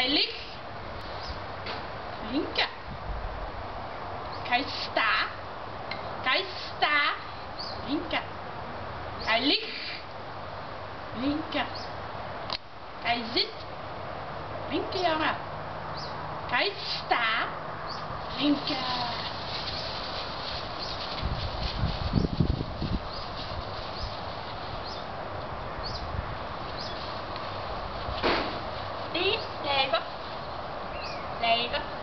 Kylie. Vem cá. Cá está. Cá está. Vem cá. Kylie. Vem cá. Kaisit. Vem cá, Cá está. Vem cá. ainda.